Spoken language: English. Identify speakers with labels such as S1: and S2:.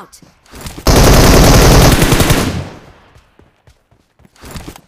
S1: out!